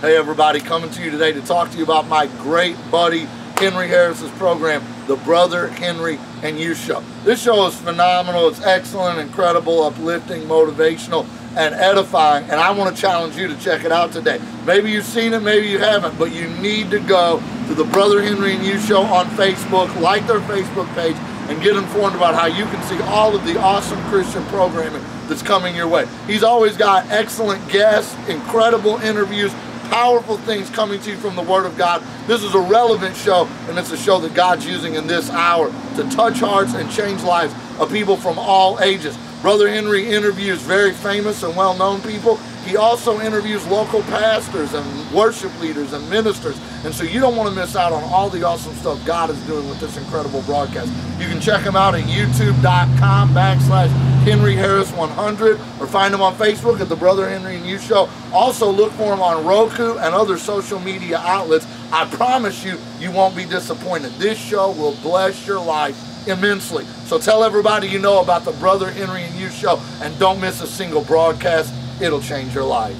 Hey everybody, coming to you today to talk to you about my great buddy Henry Harris's program, the Brother Henry and You Show. This show is phenomenal. It's excellent, incredible, uplifting, motivational, and edifying. And I want to challenge you to check it out today. Maybe you've seen it, maybe you haven't, but you need to go to the Brother Henry and You Show on Facebook, like their Facebook page, and get informed about how you can see all of the awesome Christian programming that's coming your way. He's always got excellent guests, incredible interviews, powerful things coming to you from the Word of God. This is a relevant show, and it's a show that God's using in this hour to touch hearts and change lives of people from all ages. Brother Henry interviews very famous and well-known people. He also interviews local pastors and worship leaders and ministers. And so you don't want to miss out on all the awesome stuff God is doing with this incredible broadcast. You can check him out at youtube.com backslash Henry Harris 100 or find him on Facebook at the Brother Henry and You Show. Also look for him on Roku and other social media outlets. I promise you, you won't be disappointed. This show will bless your life immensely. So tell everybody you know about the Brother Henry and You Show and don't miss a single broadcast. It'll change your life.